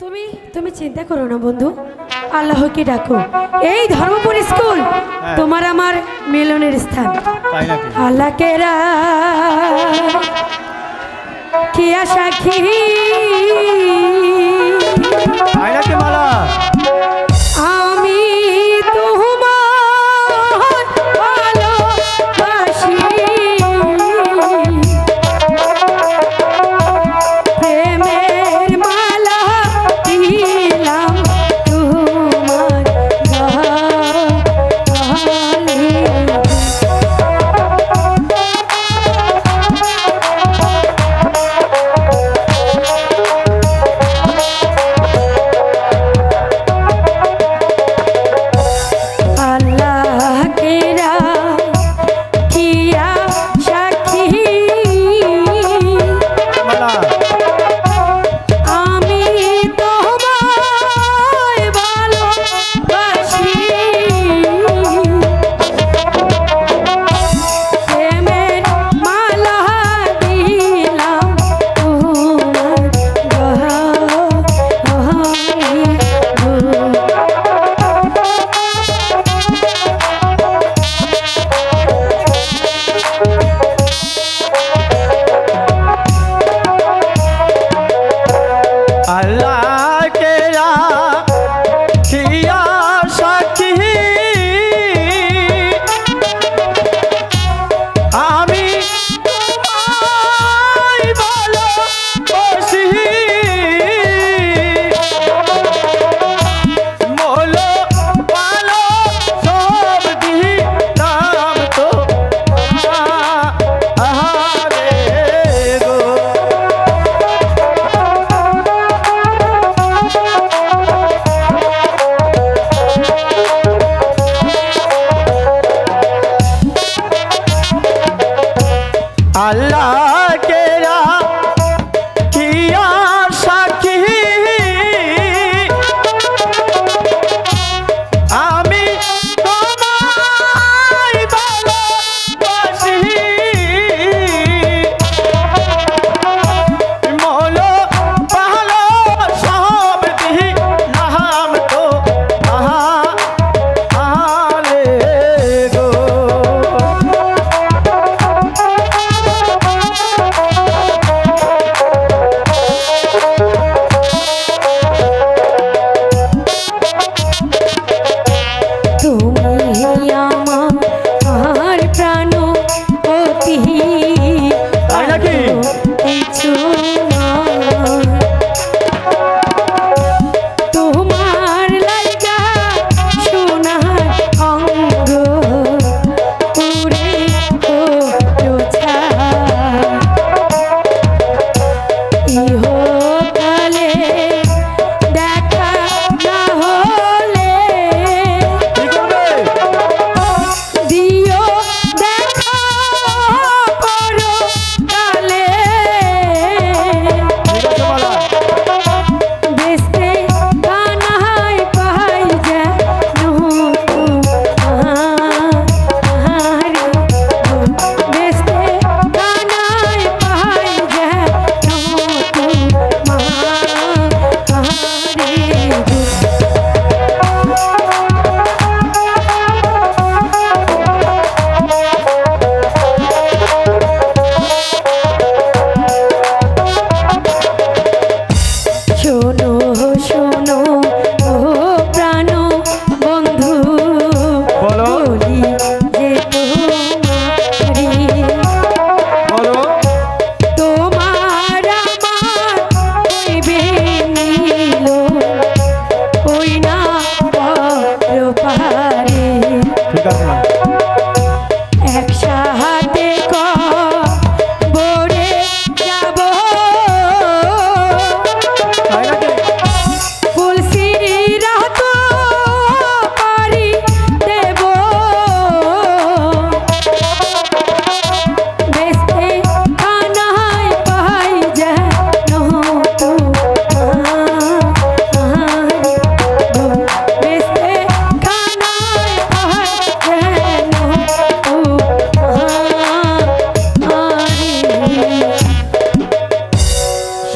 তুমি তুমি চিন্তা করো না বন্ধু। আল্লাহকে ডাকো। এই ধর্মপুর স্কুল হ্যাঁ। তোমার আমার মিলনের স্থান। আল্লাহকে রা কি আশা I love আল্লাহ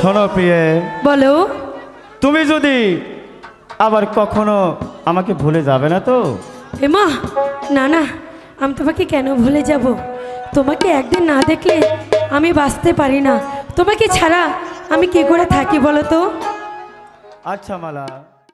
শোনো প্রিয়ে। বলো। তুমি যদি আবার কখনো আমাকে ভুলে যাবে না তো? হেমা না না আমি তোমাকে কেন ভুলে যাব? তোমাকে একদিন না দেখলে আমি বাঁচতে পারি না। তোমাকে ছাড়া আমি কে করে থাকি বলো তো? আচ্ছা মালা।